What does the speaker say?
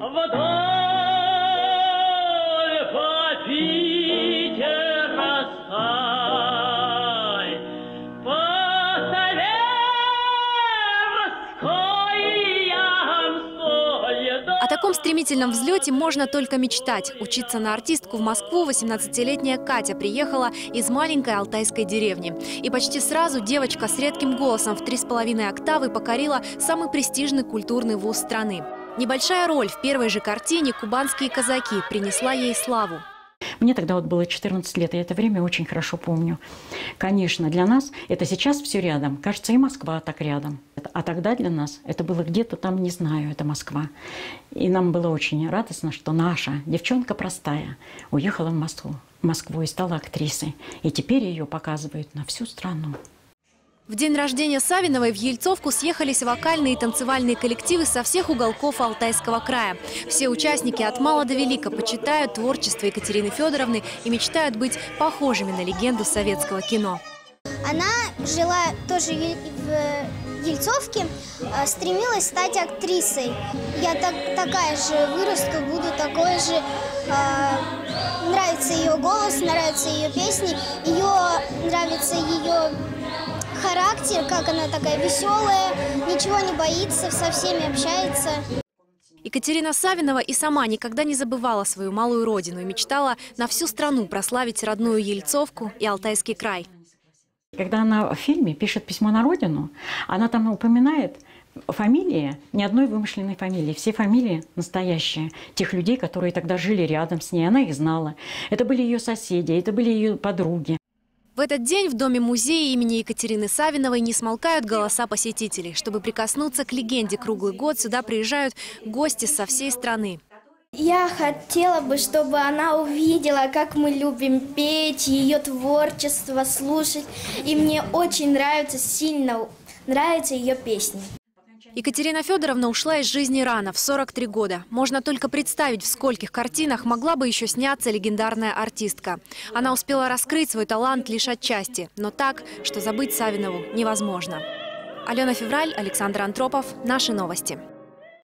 О таком стремительном взлете можно только мечтать. Учиться на артистку в Москву 18-летняя Катя приехала из маленькой алтайской деревни. И почти сразу девочка с редким голосом в три с половиной октавы покорила самый престижный культурный вуз страны. Небольшая роль в первой же картине «Кубанские казаки» принесла ей славу. Мне тогда вот было 14 лет, и это время очень хорошо помню. Конечно, для нас это сейчас все рядом. Кажется, и Москва так рядом. А тогда для нас это было где-то там, не знаю, это Москва. И нам было очень радостно, что наша девчонка простая уехала в Москву, в Москву и стала актрисой. И теперь ее показывают на всю страну. В день рождения Савиновой в Ельцовку съехались вокальные и танцевальные коллективы со всех уголков Алтайского края. Все участники от мала до велика почитают творчество Екатерины Федоровны и мечтают быть похожими на легенду советского кино. Она жила тоже в Ельцовке, э, стремилась стать актрисой. Я так, такая же вырасту, буду такой же. э, Нравится ее голос, нравятся ее песни, ее нравится ее характер, как она такая веселая, ничего не боится, со всеми общается. Екатерина Савинова и сама никогда не забывала свою малую родину и мечтала на всю страну прославить родную Ельцовку и Алтайский край. Когда она в фильме пишет письмо на родину, она там упоминает фамилии, ни одной вымышленной фамилии. Все фамилии настоящие, тех людей, которые тогда жили рядом с ней. Она их знала. Это были ее соседи, это были ее подруги. В этот день в доме-музее имени Екатерины Савиновой не смолкают голоса посетителей. Чтобы прикоснуться к легенде круглый год, сюда приезжают гости со всей страны. Я хотела бы, чтобы она увидела, как мы любим петь, ее творчество слушать. И мне очень нравится, сильно нравятся ее песни. Екатерина Федоровна ушла из жизни рано, в 43 года. Можно только представить, в скольких картинах могла бы еще сняться легендарная артистка. Она успела раскрыть свой талант лишь отчасти, но так, что забыть Савинову невозможно. Алена Февраль, Александр Антропов. Наши новости.